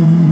you.